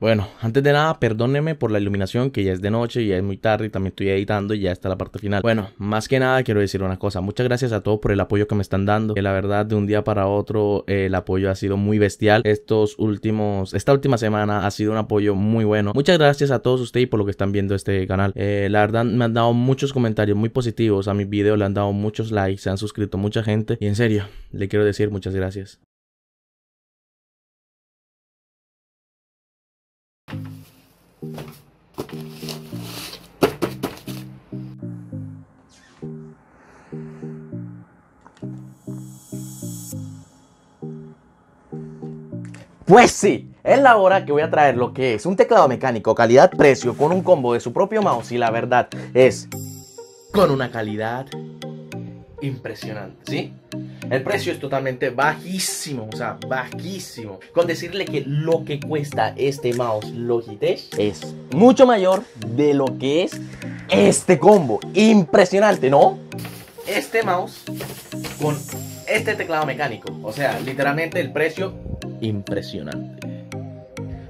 Bueno, antes de nada, perdónenme por la iluminación, que ya es de noche, ya es muy tarde y también estoy editando y ya está la parte final. Bueno, más que nada quiero decir una cosa. Muchas gracias a todos por el apoyo que me están dando. Que la verdad, de un día para otro, eh, el apoyo ha sido muy bestial. Estos últimos, esta última semana ha sido un apoyo muy bueno. Muchas gracias a todos ustedes por lo que están viendo este canal. Eh, la verdad, me han dado muchos comentarios muy positivos a mis videos, le han dado muchos likes, se han suscrito mucha gente. Y en serio, le quiero decir muchas gracias. Pues sí, es la hora que voy a traer lo que es un teclado mecánico calidad-precio con un combo de su propio mouse y la verdad es con una calidad impresionante, ¿sí? El precio es totalmente bajísimo, o sea, bajísimo. Con decirle que lo que cuesta este mouse Logitech es mucho mayor de lo que es este combo. Impresionante, ¿no? Este mouse con este teclado mecánico. O sea, literalmente el precio impresionante.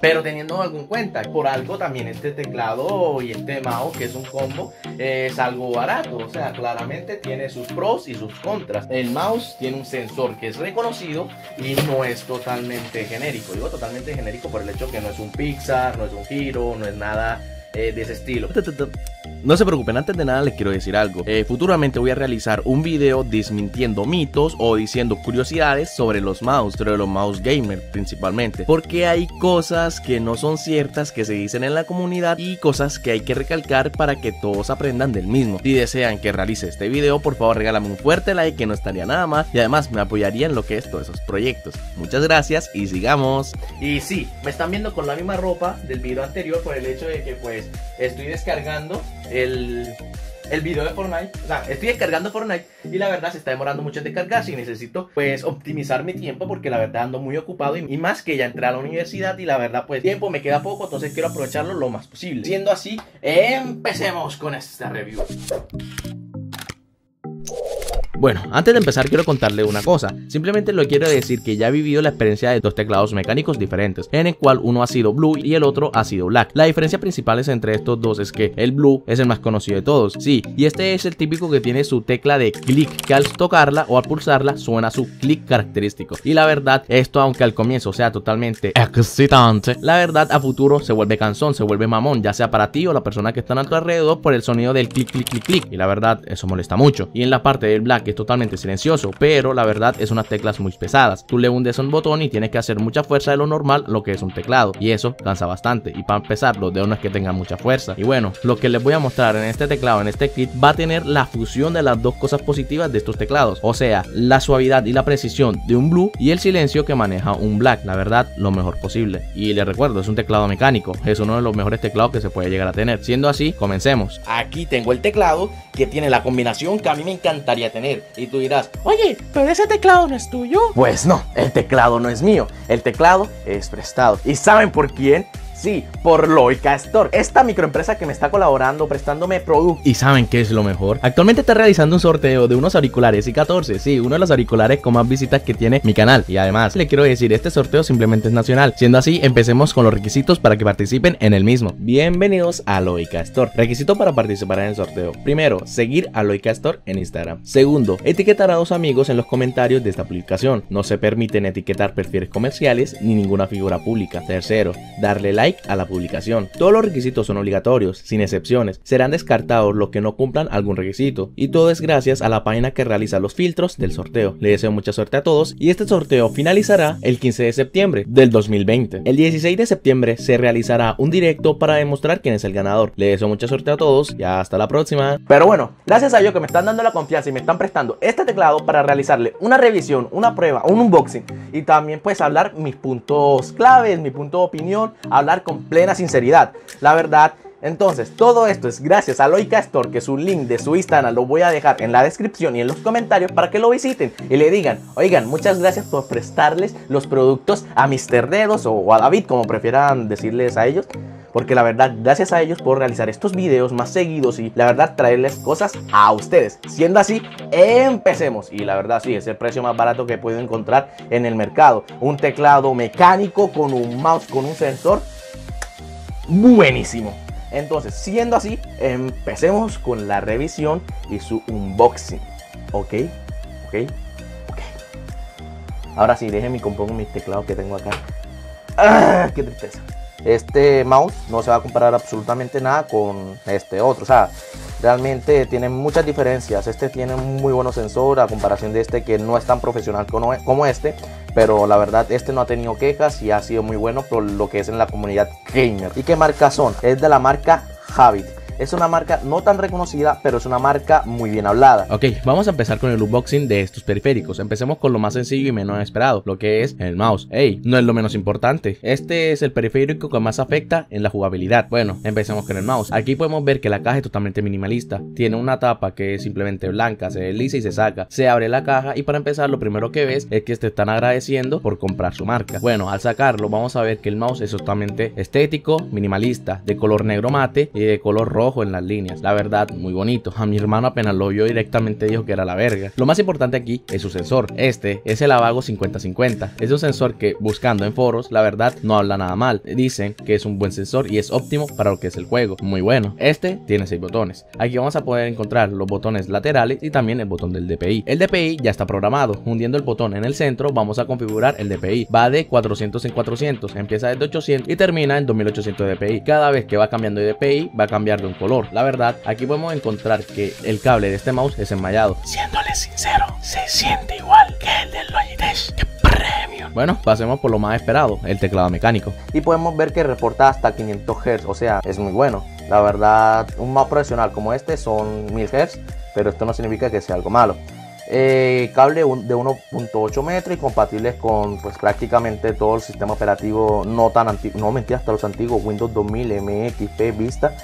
Pero teniendo algo en cuenta, por algo también este teclado y este mouse, que es un combo, es algo barato. O sea, claramente tiene sus pros y sus contras. El mouse tiene un sensor que es reconocido y no es totalmente genérico. Digo totalmente genérico por el hecho que no es un Pixar, no es un Giro, no es nada eh, de ese estilo. No se preocupen, antes de nada les quiero decir algo. Eh, futuramente voy a realizar un video desmintiendo mitos o diciendo curiosidades sobre los mouse, sobre los mouse gamer principalmente. Porque hay cosas que no son ciertas que se dicen en la comunidad y cosas que hay que recalcar para que todos aprendan del mismo. Si desean que realice este video, por favor regálame un fuerte like que no estaría nada más y además me apoyaría en lo que es todos esos proyectos. Muchas gracias y sigamos. Y sí, me están viendo con la misma ropa del video anterior por el hecho de que pues estoy descargando el, el video de Fortnite. O sea, estoy descargando Fortnite y la verdad se está demorando mucho en descargar. Si necesito, pues, optimizar mi tiempo porque la verdad ando muy ocupado y, y, más que ya entré a la universidad y la verdad, pues, tiempo me queda poco, entonces quiero aprovecharlo lo más posible. Siendo así, empecemos con esta review. Bueno, antes de empezar quiero contarle una cosa. Simplemente lo quiero decir que ya he vivido la experiencia de dos teclados mecánicos diferentes, en el cual uno ha sido Blue y el otro ha sido Black. La diferencia principal es entre estos dos es que el Blue es el más conocido de todos, sí, y este es el típico que tiene su tecla de clic, que al tocarla o al pulsarla suena su clic característico. Y la verdad, esto aunque al comienzo sea totalmente excitante, la verdad a futuro se vuelve cansón, se vuelve mamón, ya sea para ti o la persona que está a tu alrededor por el sonido del clic, clic, clic, clic. Y la verdad, eso molesta mucho. Y en la parte del Black es totalmente silencioso, pero la verdad es unas teclas muy pesadas. Tú le hundes un botón y tienes que hacer mucha fuerza de lo normal, lo que es un teclado, y eso cansa bastante. Y para empezar, los dedos no es que tengan mucha fuerza. Y bueno, lo que les voy a mostrar en este teclado, en este kit, va a tener la fusión de las dos cosas positivas de estos teclados, o sea, la suavidad y la precisión de un Blue y el silencio que maneja un Black. La verdad, lo mejor posible. Y les recuerdo, es un teclado mecánico, es uno de los mejores teclados que se puede llegar a tener. Siendo así, comencemos. Aquí tengo el teclado que tiene la combinación que a mí me encantaría tener. Y tú dirás, oye, pero ese teclado no es tuyo. Pues no, el teclado no es mío, el teclado es prestado. ¿Y saben por quién? Sí, por Loica Store, esta microempresa que me está colaborando, prestándome productos. ¿Y saben qué es lo mejor? Actualmente está realizando un sorteo de unos auriculares y 14, sí, uno de los auriculares con más visitas que tiene mi canal. Y además, le quiero decir, este sorteo simplemente es nacional. Siendo así, empecemos con los requisitos para que participen en el mismo. Bienvenidos a Loica Store. Requisito para participar en el sorteo. Primero, seguir a Loica Store en Instagram. Segundo, etiquetar a dos amigos en los comentarios de esta publicación. No se permiten etiquetar perfiles comerciales ni ninguna figura pública. Tercero, darle like a la publicación. Todos los requisitos son obligatorios, sin excepciones. Serán descartados los que no cumplan algún requisito. Y todo es gracias a la página que realiza los filtros del sorteo. Le deseo mucha suerte a todos y este sorteo finalizará el 15 de septiembre del 2020. El 16 de septiembre se realizará un directo para demostrar quién es el ganador. Le deseo mucha suerte a todos y hasta la próxima. Pero bueno, gracias a ellos que me están dando la confianza y me están prestando este teclado para realizarle una revisión, una prueba, un unboxing y también pues hablar mis puntos claves, mi punto de opinión, hablar con plena sinceridad. La verdad, entonces, todo esto es gracias a Loica Store, que su link de su Instagram lo voy a dejar en la descripción y en los comentarios para que lo visiten y le digan, oigan, muchas gracias por prestarles los productos a Mr. Dedos o a David, como prefieran decirles a ellos. Porque la verdad, gracias a ellos puedo realizar estos videos más seguidos y la verdad traerles cosas a ustedes. Siendo así, empecemos. Y la verdad sí, es el precio más barato que puedo encontrar en el mercado. Un teclado mecánico con un mouse, con un sensor buenísimo. Entonces, siendo así, empecemos con la revisión y su unboxing. ¿Ok? ¿Ok? ¿Ok? Ahora sí, déjenme compongo mis teclados que tengo acá. ¡Ah! ¡Qué tristeza! Este mouse no se va a comparar absolutamente nada con este otro. O sea, realmente tiene muchas diferencias. Este tiene un muy buenos sensor a comparación de este que no es tan profesional como este. Pero la verdad, este no ha tenido quejas y ha sido muy bueno por lo que es en la comunidad gamer. ¿Y qué marca son? Es de la marca Habit. Es una marca no tan reconocida, pero es una marca muy bien hablada. Ok, vamos a empezar con el unboxing de estos periféricos. Empecemos con lo más sencillo y menos esperado, lo que es el mouse. Ey, no es lo menos importante. Este es el periférico que más afecta en la jugabilidad. Bueno, empecemos con el mouse. Aquí podemos ver que la caja es totalmente minimalista. Tiene una tapa que es simplemente blanca, se desliza y se saca. Se abre la caja y para empezar lo primero que ves es que te están agradeciendo por comprar su marca. Bueno, al sacarlo vamos a ver que el mouse es totalmente estético, minimalista, de color negro mate y de color rojo en las líneas. La verdad, muy bonito. A mi hermano apenas lo vio directamente dijo que era la verga. Lo más importante aquí es su sensor. Este es el Avago 5050. Es un sensor que buscando en foros, la verdad, no habla nada mal. Dicen que es un buen sensor y es óptimo para lo que es el juego. Muy bueno. Este tiene 6 botones. Aquí vamos a poder encontrar los botones laterales y también el botón del DPI. El DPI ya está programado. Hundiendo el botón en el centro, vamos a configurar el DPI. Va de 400 en 400, empieza desde 800 y termina en 2800 DPI. Cada vez que va cambiando de DPI, va a cambiar de un color. La verdad, aquí podemos encontrar que el cable de este mouse es enmayado. Siéndole sincero, se siente igual que el del Logitech. ¡Qué premio! Bueno, pasemos por lo más esperado, el teclado mecánico. Y podemos ver que reporta hasta 500 Hz, o sea, es muy bueno. La verdad, un mouse profesional como este son 1000 Hz, pero esto no significa que sea algo malo. Eh, cable de 1.8 metros y compatibles con pues prácticamente todo el sistema operativo no tan antiguo, no mentira, hasta los antiguos Windows 2000, MXP, Vista.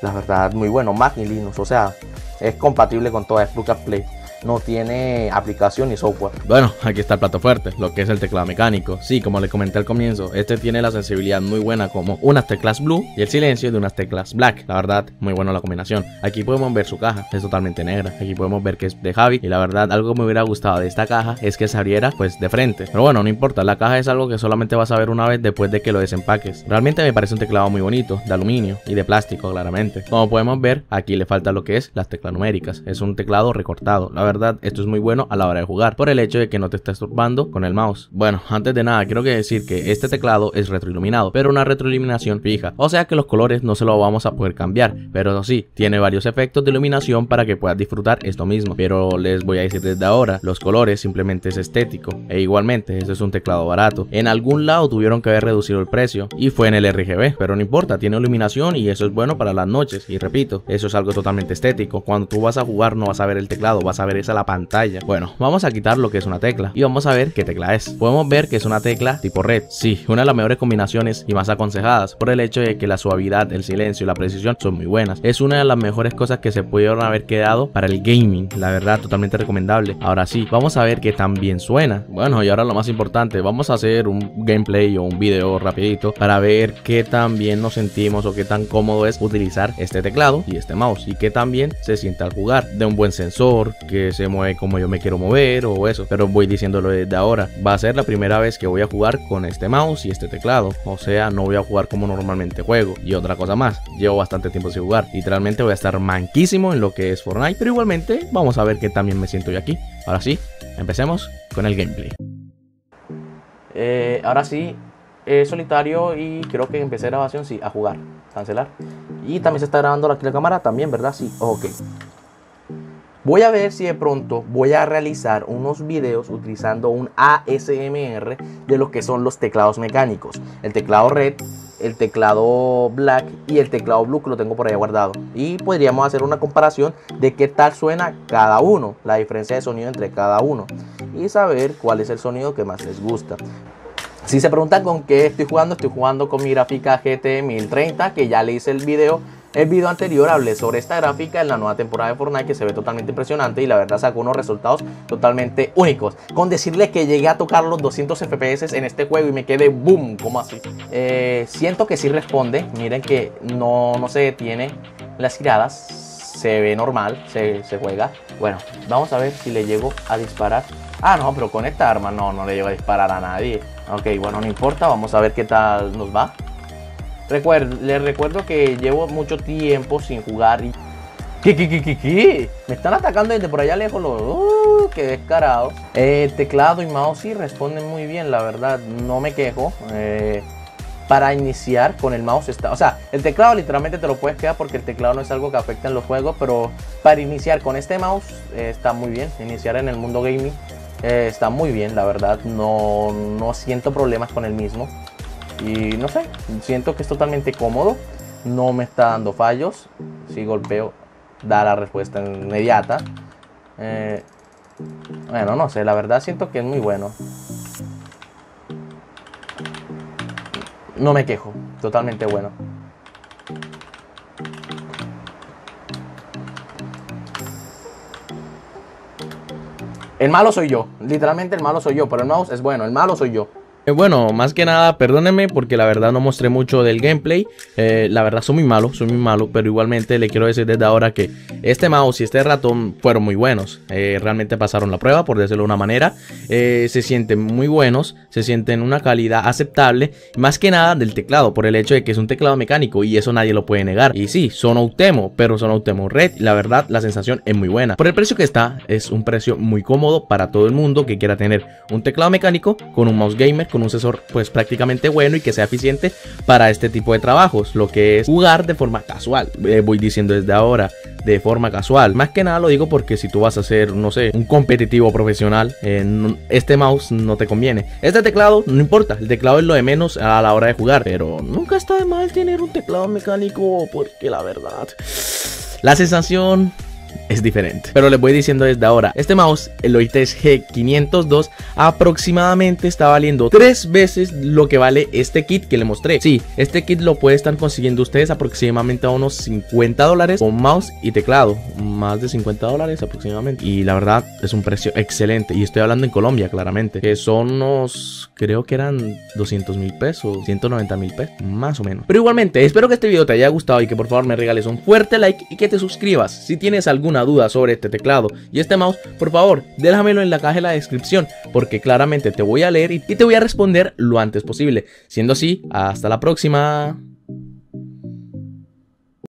La verdad muy bueno, Mac y Linux, o sea, es compatible con toda Plug Play no tiene aplicación ni software. Bueno, aquí está el plato fuerte, lo que es el teclado mecánico. Sí, como le comenté al comienzo, este tiene la sensibilidad muy buena como unas teclas blue y el silencio de unas teclas black. La verdad, muy buena la combinación. Aquí podemos ver su caja, es totalmente negra. Aquí podemos ver que es de Javi y la verdad, algo me hubiera gustado de esta caja es que se abriera pues de frente. Pero bueno, no importa, la caja es algo que solamente vas a ver una vez después de que lo desempaques. Realmente me parece un teclado muy bonito, de aluminio y de plástico claramente. Como podemos ver, aquí le falta lo que es las teclas numéricas. Es un teclado recortado. La verdad, esto es muy bueno a la hora de jugar por el hecho de que no te está estorbando con el mouse. Bueno, antes de nada, quiero decir que este teclado es retroiluminado, pero una retroiluminación fija, o sea que los colores no se lo vamos a poder cambiar, pero eso sí, tiene varios efectos de iluminación para que puedas disfrutar esto mismo. Pero les voy a decir desde ahora, los colores simplemente es estético, e igualmente, este es un teclado barato. En algún lado tuvieron que haber reducido el precio y fue en el RGB, pero no importa, tiene iluminación y eso es bueno para las noches. Y repito, eso es algo totalmente estético. Cuando tú vas a jugar no vas a ver el teclado, vas a ver esa la pantalla. Bueno, vamos a quitar lo que es una tecla y vamos a ver qué tecla es. Podemos ver que es una tecla tipo red. Sí, una de las mejores combinaciones y más aconsejadas por el hecho de que la suavidad, el silencio y la precisión son muy buenas. Es una de las mejores cosas que se pudieron haber quedado para el gaming. La verdad, totalmente recomendable. Ahora sí, vamos a ver que también suena. Bueno, y ahora lo más importante, vamos a hacer un gameplay o un video rapidito para ver qué tan bien nos sentimos o qué tan cómodo es utilizar este teclado y este mouse y qué tan bien se siente al jugar. De un buen sensor, que se mueve como yo me quiero mover o eso. Pero voy diciéndolo desde ahora. Va a ser la primera vez que voy a jugar con este mouse y este teclado. O sea, no voy a jugar como normalmente juego. Y otra cosa más, llevo bastante tiempo sin jugar. Literalmente voy a estar manquísimo en lo que es Fortnite. Pero igualmente vamos a ver que también me siento yo aquí. Ahora sí, empecemos con el gameplay. Eh, ahora sí, es solitario y creo que empecé grabación, sí, a jugar. Cancelar. Y también se está grabando la cámara, también, ¿verdad? Sí, ok. Voy a ver si de pronto voy a realizar unos videos utilizando un ASMR de lo que son los teclados mecánicos. El teclado red, el teclado black y el teclado blue que lo tengo por ahí guardado. Y podríamos hacer una comparación de qué tal suena cada uno, la diferencia de sonido entre cada uno. Y saber cuál es el sonido que más les gusta. Si se preguntan con qué estoy jugando, estoy jugando con mi gráfica GT 1030 que ya le hice el video el video anterior hablé sobre esta gráfica en la nueva temporada de Fortnite que se ve totalmente impresionante y la verdad sacó unos resultados totalmente únicos. Con decirle que llegué a tocar los 200 FPS en este juego y me quedé boom, como así. Eh, siento que sí responde, miren que no, no se detiene las giradas, se ve normal, se, se juega. Bueno, vamos a ver si le llego a disparar. Ah, no, pero con esta arma no, no le llego a disparar a nadie. Ok, bueno, no importa, vamos a ver qué tal nos va. Les recuerdo que llevo mucho tiempo sin jugar y... ¿Qué, qué, qué, qué, Me están atacando desde por allá lejos los... Uh, ¡Qué descarado! Eh, teclado y mouse sí responden muy bien, la verdad. No me quejo. Eh, para iniciar con el mouse está... O sea, el teclado literalmente te lo puedes quedar porque el teclado no es algo que afecta en los juegos, pero para iniciar con este mouse eh, está muy bien. Iniciar en el mundo gaming está muy bien, la verdad. No, no siento problemas con el mismo. Y no sé, siento que es totalmente cómodo. No me está dando fallos. Si golpeo, da la respuesta inmediata. Eh, bueno, no sé, la verdad siento que es muy bueno. no me quejo, totalmente bueno. El malo soy yo, literalmente el malo soy yo, pero el mouse es bueno, el malo soy yo. Eh, bueno, más que nada, perdónenme porque la verdad no mostré mucho del gameplay. Eh, la verdad soy muy malo, soy muy malo, pero igualmente le quiero decir desde ahora que este mouse y este ratón fueron muy buenos. Eh, realmente pasaron la prueba, por decirlo de una manera. se sienten muy buenos, se sienten una calidad aceptable. Más que nada del teclado, por el hecho de que es un teclado mecánico y eso nadie lo puede negar. Y sí, son Autemo, pero son Autemo Red. La verdad, la sensación es muy buena. Por el precio que está, es un precio muy cómodo para todo el mundo que quiera tener un teclado mecánico con un mouse gamer un sensor pues prácticamente bueno y que sea eficiente para este tipo de trabajos, lo que es jugar de forma casual, eh, voy diciendo desde ahora, de forma casual. Más que nada lo digo porque si tú vas a ser, no sé, un competitivo profesional, eh, este mouse no te conviene. Este teclado no importa, el teclado es lo de menos a la hora de jugar, pero nunca está de mal tener un teclado mecánico porque la verdad... La sensación es diferente. Pero les voy diciendo desde ahora, este mouse, el Logitech G502, aproximadamente está valiendo tres veces lo que vale este kit que le mostré. Sí, este kit lo pueden estar consiguiendo ustedes aproximadamente a unos 50 dólares con mouse y teclado. Más de 50 dólares aproximadamente. Y la verdad es un precio excelente. Y estoy hablando en Colombia, claramente. Que son unos, creo que eran 200 mil pesos, 190 mil pesos, más o menos. Pero igualmente, espero que este video te haya gustado y que por favor me regales un fuerte like y que te suscribas si tienes alguna duda sobre este teclado y este mouse, por favor, déjamelo en la caja de la descripción, porque claramente te voy a leer y te voy a responder lo antes posible. Siendo así, hasta la próxima.